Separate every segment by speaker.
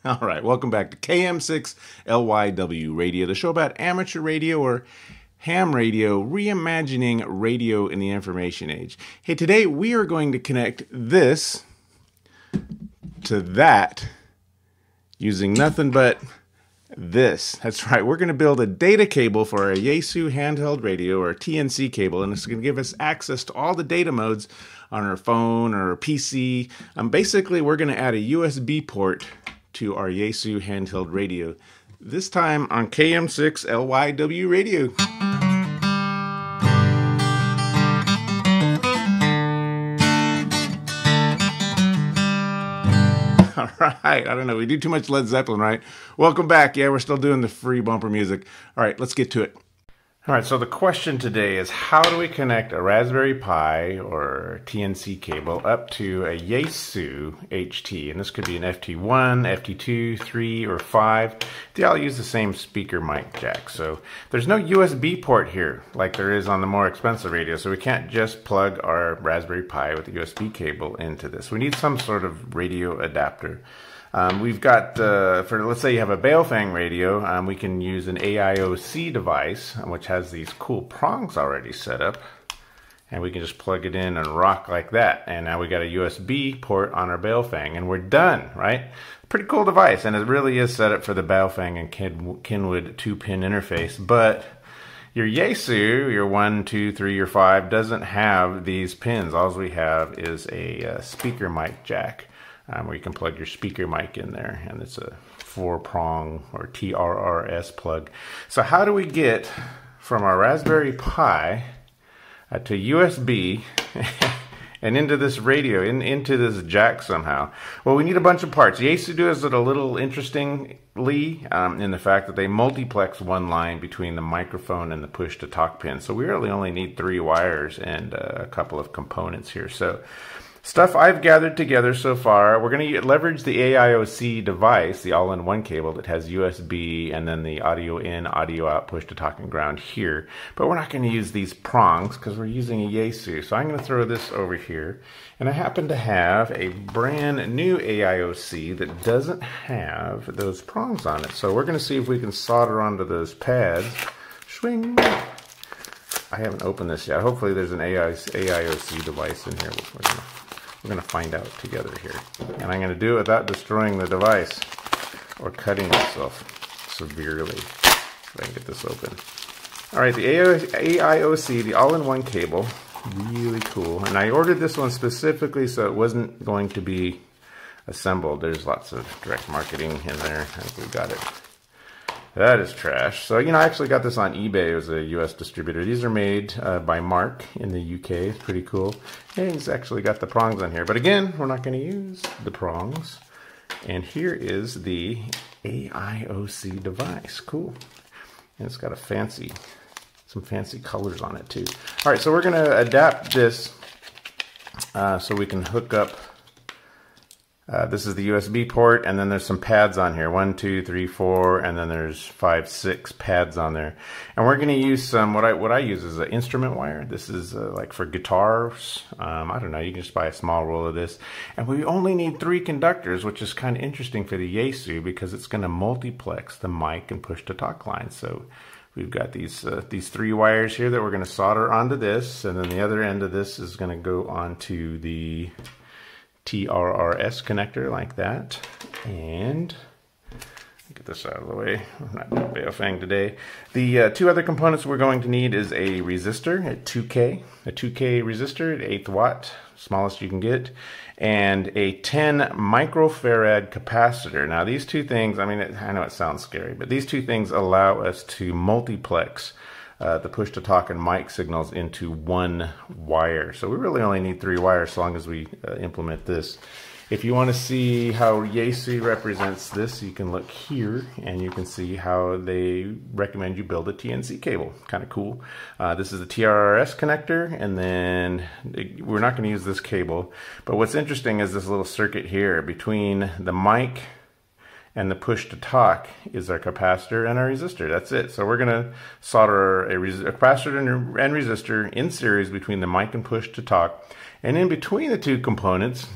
Speaker 1: All right, welcome back to KM6LYW Radio, the show about amateur radio or ham radio, reimagining radio in the information age. Hey, today we are going to connect this to that using nothing but this. That's right, we're going to build a data cable for our Yaesu handheld radio or TNC cable, and it's going to give us access to all the data modes on our phone or our PC. Um, basically, we're going to add a USB port to our Yaesu handheld radio, this time on KM6 LYW radio. All right, I don't know. We do too much Led Zeppelin, right? Welcome back. Yeah, we're still doing the free bumper music. All right, let's get to it. All right, so the question today is how do we connect a Raspberry Pi or TNC cable up to a Yaesu HT? And this could be an FT1, FT2, 3, or 5. They all use the same speaker mic jack. So there's no USB port here like there is on the more expensive radio. So we can't just plug our Raspberry Pi with a USB cable into this. We need some sort of radio adapter. Um, we've got, uh, for let's say you have a Baofeng radio, um, we can use an AIOC device, which has these cool prongs already set up. And we can just plug it in and rock like that. And now we got a USB port on our Baofeng, and we're done, right? Pretty cool device, and it really is set up for the Baofeng and Kenwood 2-pin interface. But your Yaesu, your 1, 2, 3, or 5, doesn't have these pins. All we have is a uh, speaker mic jack um, where you can plug your speaker mic in there and it's a four prong or TRRS plug. So how do we get from our Raspberry Pi uh, to USB and into this radio, in, into this jack somehow? Well, we need a bunch of parts. Yaesu does it a little interestingly um, in the fact that they multiplex one line between the microphone and the push to talk pin. So we really only need three wires and uh, a couple of components here. So Stuff I've gathered together so far, we're going to leverage the AIOC device, the all-in-one cable that has USB and then the audio in, audio out, push to talk and ground here. But we're not going to use these prongs because we're using a Yaesu. So I'm going to throw this over here. And I happen to have a brand new AIOC that doesn't have those prongs on it. So we're going to see if we can solder onto those pads. Swing. I haven't opened this yet. Hopefully there's an AI, AIOC device in here. We're to find out together here. And I'm to do it without destroying the device or cutting myself severely. If I can get this open. All right, the AIOC, the all-in-one cable, really cool. And I ordered this one specifically so it wasn't going to be assembled. There's lots of direct marketing in there. I think we got it that is trash. So, you know, I actually got this on eBay. It was a US distributor. These are made uh, by Mark in the UK. It's pretty cool. And he's actually got the prongs on here. But again, we're not going to use the prongs. And here is the AIOC device. Cool. And it's got a fancy, some fancy colors on it too. All right, so we're going to adapt this uh, so we can hook up uh, this is the USB port, and then there's some pads on here. One, two, three, four, and then there's five, six pads on there. And we're going to use some, what I what I use is an instrument wire. This is uh, like for guitars. Um, I don't know, you can just buy a small roll of this. And we only need three conductors, which is kind of interesting for the Yaesu because it's going to multiplex the mic and push to talk line. So we've got these uh, these three wires here that we're going to solder onto this, and then the other end of this is going to go onto the TRRS connector like that. And get this out of the way. I'm not doing Baofeng today. The uh, two other components we're going to need is a resistor at 2K, a 2K resistor at 8th watt, smallest you can get, and a 10 microfarad capacitor. Now these two things, I mean, I know it sounds scary, but these two things allow us to multiplex uh, the push to talk and mic signals into one wire. So we really only need three wires as long as we uh, implement this. If you want to see how Yaesu represents this, you can look here and you can see how they recommend you build a TNC cable. Kind of cool. Uh, this is the TRRS connector and then it, we're not going to use this cable. But what's interesting is this little circuit here between the mic and the push to talk is our capacitor and our resistor. That's it. So we're going to solder a, a capacitor and, resistor in series between the mic and push to talk. And in between the two components,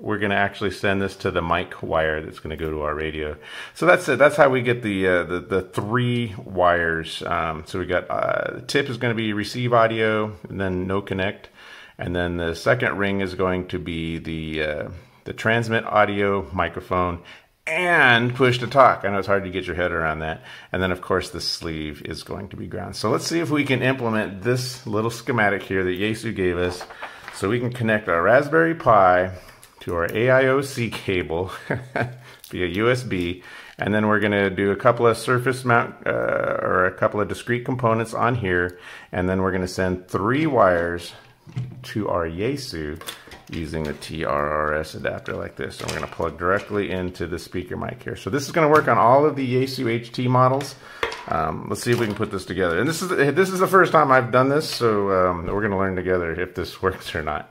Speaker 1: we're going to actually send this to the mic wire that's going to go to our radio. So that's it. That's how we get the uh, the, the three wires. Um, so we got uh, the tip is going to be receive audio, and then no connect, and then the second ring is going to be the uh, the transmit audio microphone and push to talk. I know it's hard to get your head around that. And then of course the sleeve is going to be ground. So let's see if we can implement this little schematic here that Yaesu gave us so we can connect our Raspberry Pi to our AIOC cable via USB. And then we're going to do a couple of surface mount uh, or a couple of discrete components on here. And then we're going to send three wires to our Yaesu using the TRRS adapter like this. And we're going to plug directly into the speaker mic here. So this is going to work on all of the Yaesu HT models. Um, let's see if we can put this together. And this is this is the first time I've done this, so um, we're going to learn together if this works or not.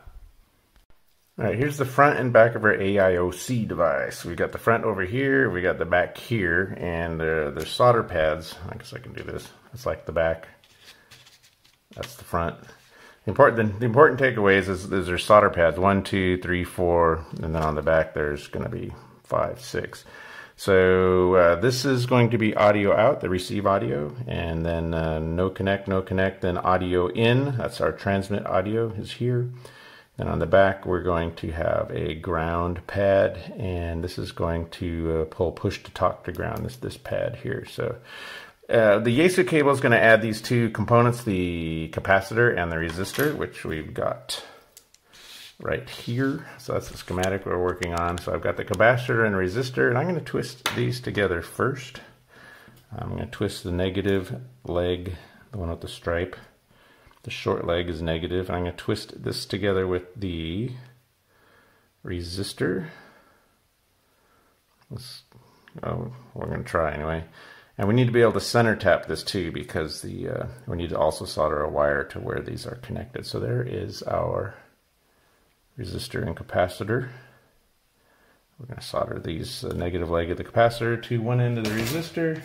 Speaker 1: All right, here's the front and back of our AIOC device. We got the front over here, we got the back here, and uh, there's solder pads. I guess I can do this. It's like the back. That's the front. The important, the important takeaways is, is there's solder pads, one, two, three, four, and then on the back there's going to be five, six. So uh, this is going to be audio out, the receive audio, and then uh, no connect, no connect, then audio in. That's our transmit audio is here. And on the back, we're going to have a ground pad, and this is going to uh, pull push to talk to ground, this, this pad here. So uh, the Yaesu cable is going to add these two components, the capacitor and the resistor, which we've got right here. So that's the schematic we're working on. So I've got the capacitor and resistor, and I'm going to twist these together first. I'm going to twist the negative leg, the one with the stripe. The short leg is negative. I'm going to twist this together with the resistor. Let's, oh, we're going to try anyway. And we need to be able to center tap this too because the uh, we need to also solder a wire to where these are connected. So there is our resistor and capacitor. We're going to solder these uh, negative leg of the capacitor to one end of the resistor.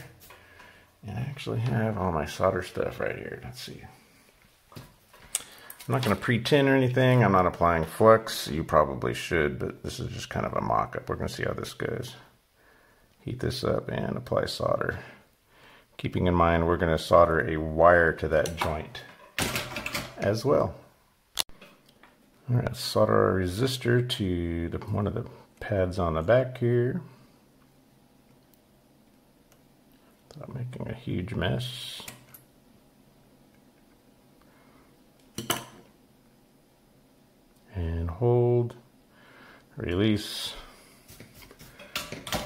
Speaker 1: And I actually have all my solder stuff right here. Let's see. I'm not going to pre-tin or anything. I'm not applying flux. You probably should, but this is just kind of a mock-up. We're going to see how this goes. Heat this up and apply solder. Keeping in mind we're going to solder a wire to that joint as well. All right, solder our resistor to the, one of the pads on the back here. Without making a huge mess. And hold, release.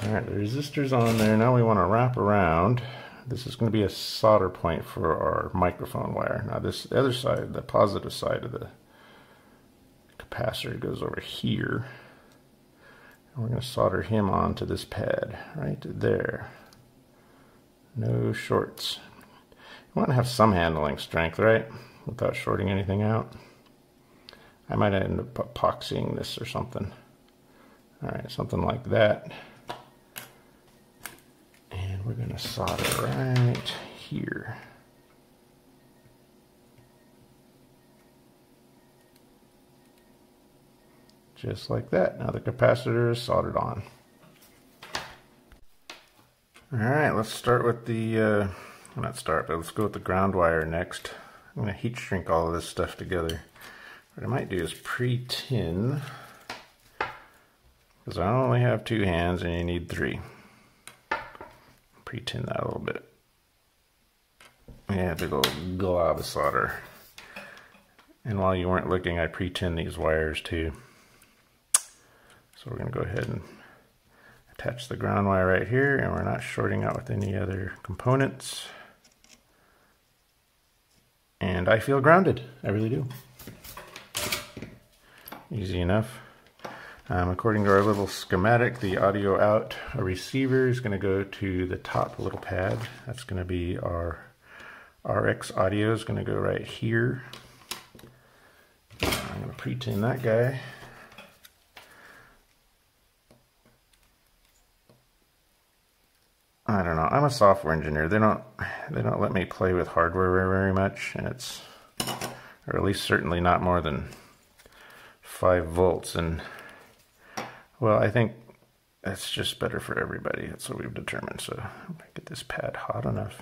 Speaker 1: All right, the resistor's on there. Now we want to wrap around. This is going to be a solder point for our microphone wire. Now this the other side, the positive side of the capacitor goes over here. And we're going to solder him onto this pad right there. No shorts. You want to have some handling strength, right? Without shorting anything out. I might end up epoxying this or something. All right, something like that. We're going to solder right here. just like that. Now the capacitor is soldered on. All right, let's start with the, uh, not start, but let's go with the ground wire next. I'm gonna heat shrink all of this stuff together. What I might do is pre-tin, because I only have two hands and you need three. Pre-tin that a little bit. Yeah, big old glob of solder. And while you weren't looking, I pre-tin these wires too. So we're going to go ahead and attach the ground wire right here and we're not shorting out with any other components. And I feel grounded. I really do. Easy enough. Um, according to our little schematic, the audio out receiver is going to go to the top little pad. That's going to be our RX audio is going to go right here. I'm going to pre-tin that guy. I don't know. I'm a software engineer. They don't they don't let me play with hardware very, very much, and it's or at least certainly not more than five volts. And Well, I think that's just better for everybody. That's what we've determined. So get this pad hot enough.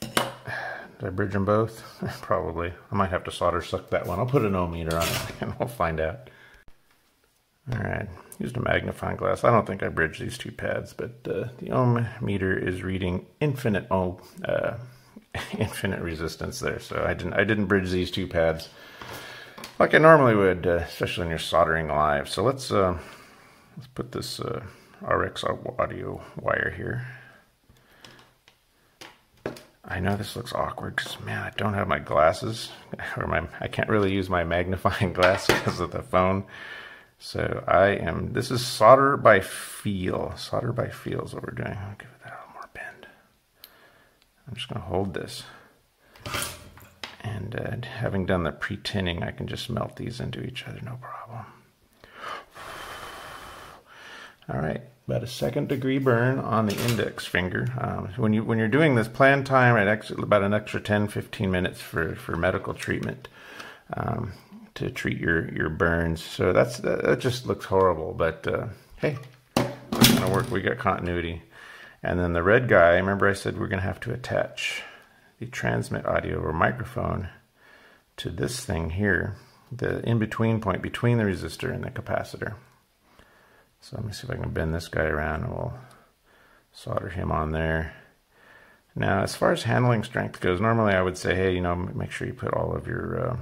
Speaker 1: Did I bridge them both? Probably. I might have to solder suck that one. I'll put an ohm meter on it and we'll find out. All right, used a magnifying glass. I don't think I bridged these two pads, but uh, the ohm meter is reading infinite ohm, uh, infinite resistance there. So I didn't, I didn't bridge these two pads like I normally would, uh, especially when you're soldering live. So let's uh, let's put this uh, RX audio wire here. I know this looks awkward because man, I don't have my glasses or my I can't really use my magnifying glass because of the phone. So I am. This is solder by feel. Solder by feel is what we're doing. I'll give it that a little more bend. I'm just going to hold this. And uh, having done the pre-tinning, I can just melt these into each other, no problem. All right, about a second degree burn on the index finger. Um, when you when you're doing this, plan time at about an extra 10, 15 minutes for for medical treatment um, to treat your your burns. So that's that just looks horrible, but uh, hey, it's gonna work. We got continuity. And then the red guy, remember I said we're gonna have to attach transmit audio or microphone to this thing here, the in-between point between the resistor and the capacitor. So let me see if I can bend this guy around and we'll solder him on there. Now, as far as handling strength goes, normally I would say, hey, you know, make sure you put all of your uh,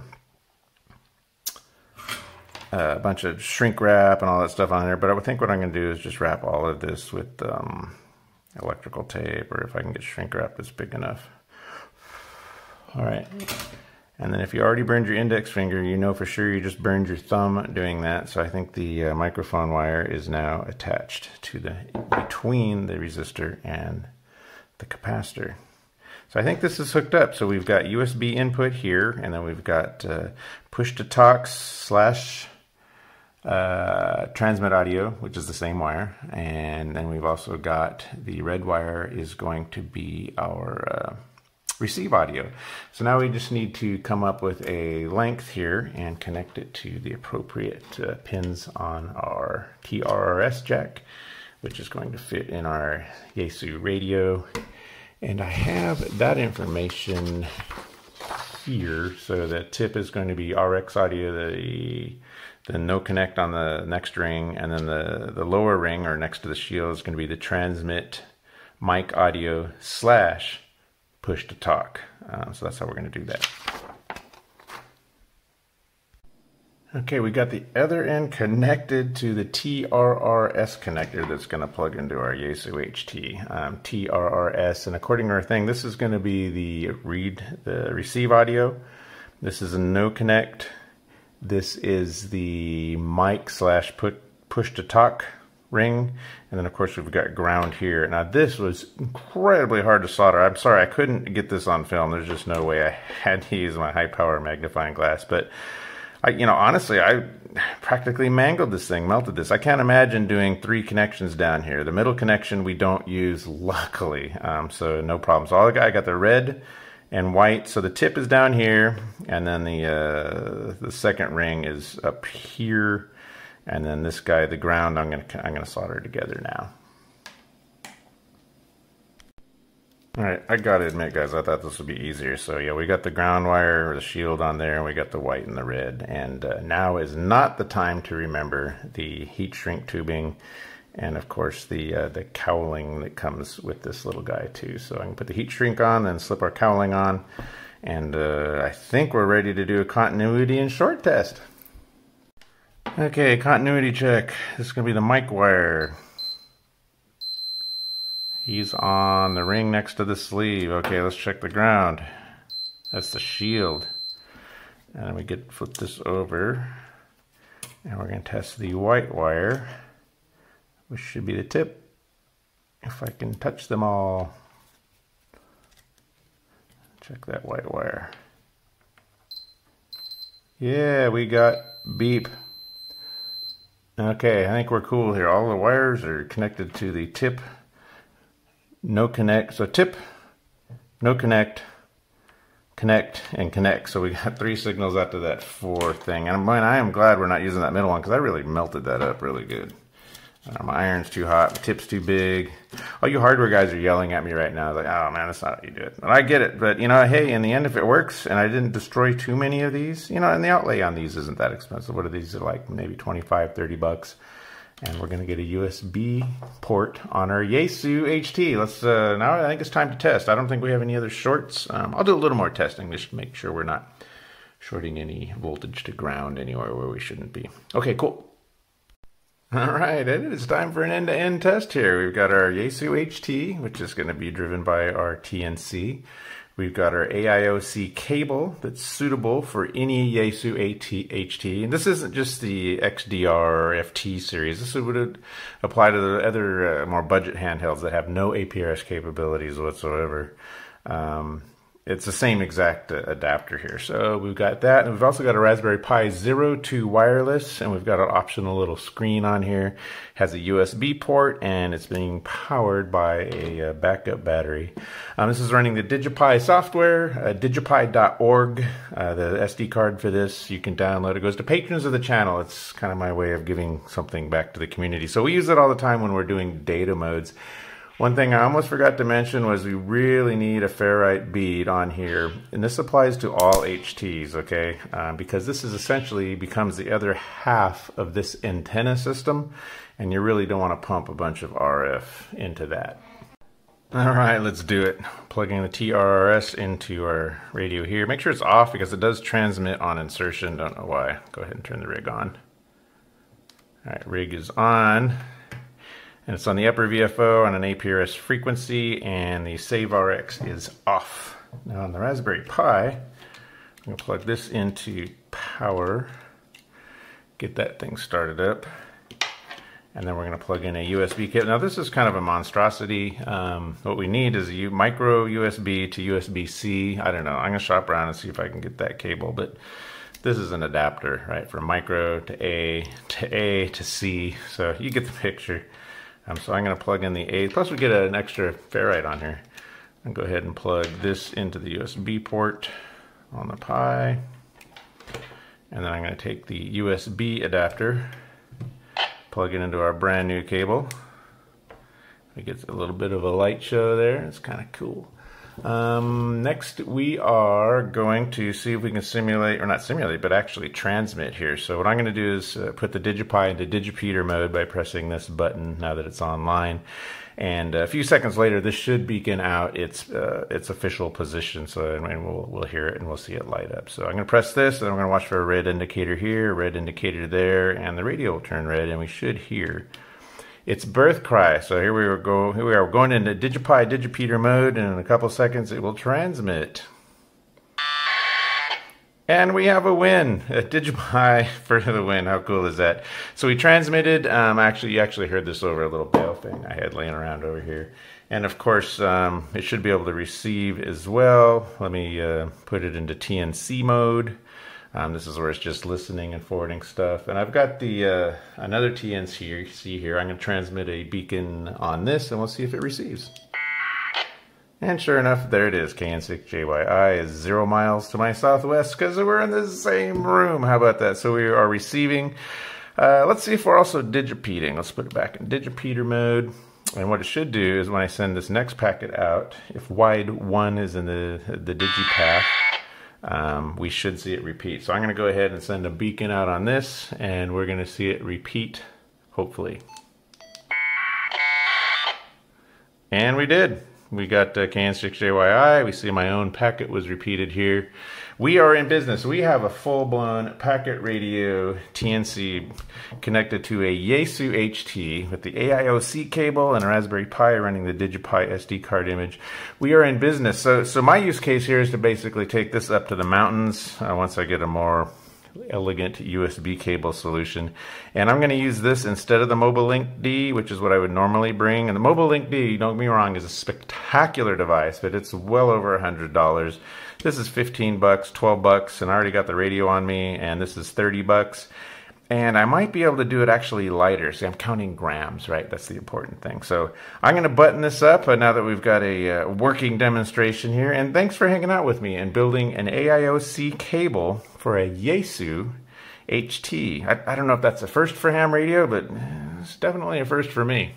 Speaker 1: a bunch of shrink wrap and all that stuff on there. But I would think what I'm going to do is just wrap all of this with um, electrical tape, or if I can get shrink wrap that's big enough. All right. And then if you already burned your index finger, you know for sure you just burned your thumb doing that. So I think the uh, microphone wire is now attached to the between the resistor and the capacitor. So I think this is hooked up. So we've got USB input here, and then we've got uh, push to talk slash uh, transmit audio, which is the same wire. And then we've also got the red wire is going to be our uh, receive audio. So now we just need to come up with a length here and connect it to the appropriate uh, pins on our TRRS jack, which is going to fit in our Yaesu radio. And I have that information here. So the tip is going to be RX audio, the the no connect on the next ring, and then the, the lower ring or next to the shield is going to be the transmit mic audio slash push to talk. Uh, so that's how we're going to do that. Okay, we got the other end connected to the TRRS connector that's going to plug into our Yaesu HT. Um, TRRS, and according to our thing, this is going to be the read, the receive audio. This is a no connect. This is the mic slash push to talk ring. And then of course we've got ground here. Now this was incredibly hard to solder. I'm sorry I couldn't get this on film. There's just no way I had to use my high power magnifying glass. But I, you know, honestly, I practically mangled this thing, melted this. I can't imagine doing three connections down here. The middle connection we don't use, luckily, um, so no problems. All I got, I got the red and white. So the tip is down here, and then the uh, the second ring is up here and then this guy, the ground, I'm gonna I'm gonna solder together now. All right, I gotta admit, guys, I thought this would be easier. So yeah, we got the ground wire, or the shield on there, and we got the white and the red. And uh, now is not the time to remember the heat shrink tubing, and of course the uh, the cowling that comes with this little guy too. So I can put the heat shrink on, then slip our cowling on, and uh, I think we're ready to do a continuity and short test. Okay, continuity check. This is going to be the mic wire. He's on the ring next to the sleeve. Okay, let's check the ground. That's the shield. And we get flip this over. And we're going to test the white wire, which should be the tip. If I can touch them all. Check that white wire. Yeah, we got beep. Okay, I think we're cool here. All the wires are connected to the tip. No connect. So tip, no connect, connect, and connect. So we got three signals out to that four thing. And I am glad we're not using that middle one because I really melted that up really good. Uh, my iron's too hot, my tip's too big. All you hardware guys are yelling at me right now. Like, oh man, that's not how you do it. And I get it, but you know, hey, in the end, if it works and I didn't destroy too many of these, you know, and the outlay on these isn't that expensive. What are these? Are like maybe 25, 30 bucks. And we're gonna get a USB port on our Yaesu HT. Let's, uh, now I think it's time to test. I don't think we have any other shorts. Um, I'll do a little more testing just to make sure we're not shorting any voltage to ground anywhere where we shouldn't be. Okay, cool. All right, it is time for an end-to-end test here. We've got our Yaesu HT, which is going to be driven by our TNC. We've got our AIOC cable that's suitable for any Yaesu HT. And this isn't just the XDR or FT series. This would apply to the other uh, more budget handhelds that have no APRS capabilities whatsoever. Um, it's the same exact uh, adapter here. So we've got that, and we've also got a Raspberry Pi Zero 2 wireless, and we've got an optional little screen on here. It has a USB port, and it's being powered by a uh, backup battery. Um, this is running the DigiPi software, uh, digipi.org. Uh, the SD card for this you can download. It goes to patrons of the channel. It's kind of my way of giving something back to the community. So we use it all the time when we're doing data modes. One thing I almost forgot to mention was we really need a ferrite bead on here. And this applies to all HTs, okay? Um, because this is essentially becomes the other half of this antenna system. And you really don't want to pump a bunch of RF into that. All right, let's do it. Plugging the TRRS into our radio here. Make sure it's off because it does transmit on insertion. Don't know why. Go ahead and turn the rig on. All right, rig is on. And it's on the upper VFO on an APRS frequency, and the Save RX is off. Now on the Raspberry Pi, I'm gonna plug this into power, get that thing started up, and then we're gonna plug in a USB kit. Now this is kind of a monstrosity. Um, what we need is a micro USB to USB-C. I don't know, I'm gonna shop around and see if I can get that cable, but this is an adapter, right, from micro to A to A to C, so you get the picture. Um, so I'm going to plug in the A. Plus we get an extra ferrite on here. And go ahead and plug this into the USB port on the Pi. And then I'm going to take the USB adapter, plug it into our brand new cable. It gets a little bit of a light show there. It's kind of cool. Um, next, we are going to see if we can simulate, or not simulate, but actually transmit here. So what I'm going to do is uh, put the DigiPi into Digipeater mode by pressing this button now that it's online. And a few seconds later, this should beacon out its uh, its official position. So and we'll we'll hear it and we'll see it light up. So I'm going to press this, and I'm going to watch for a red indicator here, red indicator there, and the radio will turn red, and we should hear its birth cry. So here we go here we are We're going into DigiPi Digipeater mode and in a couple seconds it will transmit. And we have a win. A DigiPi for the win. How cool is that? So we transmitted, um, actually, you actually heard this over a little bale thing I had laying around over here. And of course, um, it should be able to receive as well. Let me uh, put it into TNC mode. Um, this is where it's just listening and forwarding stuff. And I've got the uh, another TNC here. See here, I'm going to transmit a beacon on this, and we'll see if it receives. And sure enough, there it is. KN6JYI is zero miles to my southwest because we're in the same room. How about that? So we are receiving. Uh, let's see if we're also digipeating. Let's put it back in digipeater mode. And what it should do is when I send this next packet out, if wide 1 is in the, the digipath, um, we should see it repeat. So I'm going to go ahead and send a beacon out on this and we're going to see it repeat, hopefully. And we did. We got uh, KN6JYI. We see my own packet was repeated here. We are in business. We have a full-blown packet radio TNC connected to a Yaesu HT with the AIOC cable and a Raspberry Pi running the DigiPi SD card image. We are in business. So, so my use case here is to basically take this up to the mountains uh, once I get a more elegant USB cable solution. And I'm going to use this instead of the Mobilinkd, which is what I would normally bring. And the Mobilinkd, don't get me wrong, is a spectacular device, but it's well over a $100. This is 15 bucks, 12 bucks, and I already got the radio on me, and this is 30 bucks. and I might be able to do it actually lighter. See, I'm counting grams, right? That's the important thing. So I'm going to button this up now that we've got a uh, working demonstration here. And thanks for hanging out with me and building an AIOC cable for a Yaesu HT. I, I don't know if that's a first for ham radio, but it's definitely a first for me.